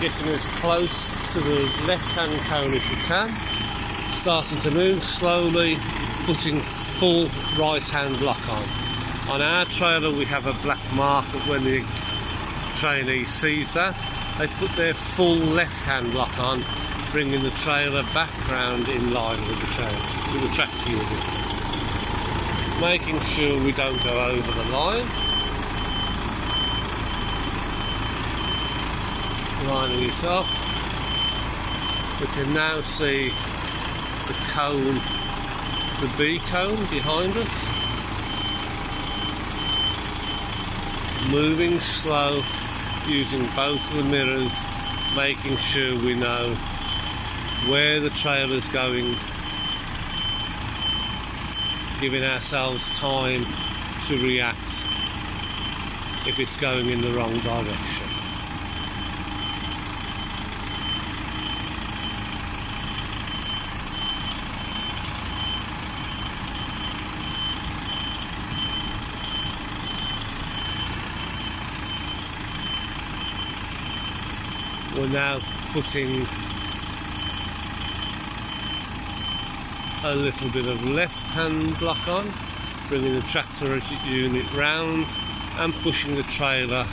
getting as close to the left hand cone as you can, starting to move slowly, putting full right hand lock on. On our trailer we have a black mark when the trainee sees that. They put their full left hand lock on, bringing the trailer back round in line with the trailer, with the tractor unit. Making sure we don't go over the line. Lining it up. We can now see the cone, the B cone behind us. Moving slow, using both of the mirrors, making sure we know where the trail is going, giving ourselves time to react if it's going in the wrong direction. We're now putting a little bit of left hand lock on, bringing the tractor unit round and pushing the trailer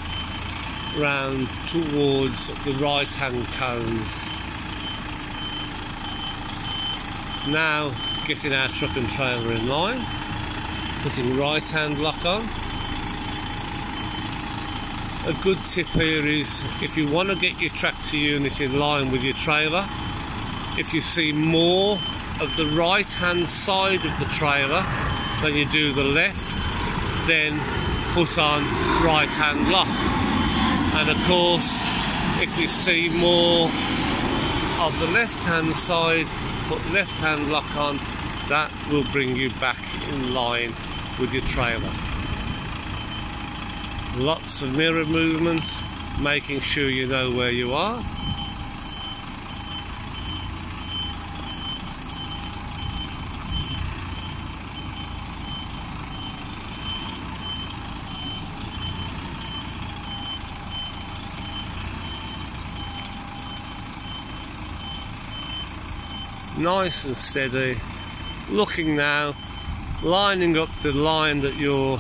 round towards the right hand cones. Now getting our truck and trailer in line, putting right hand lock on a good tip here is if you want to get your tractor unit in line with your trailer, if you see more of the right hand side of the trailer than you do the left, then put on right hand lock. And of course, if you see more of the left hand side, put left hand lock on, that will bring you back in line with your trailer lots of mirror movements, making sure you know where you are. Nice and steady, looking now, lining up the line that you're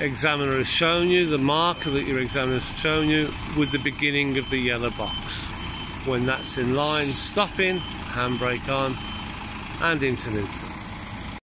examiner has shown you, the marker that your examiner has shown you with the beginning of the yellow box. When that's in line, stop in, handbrake on and into neutral.